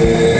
Deus.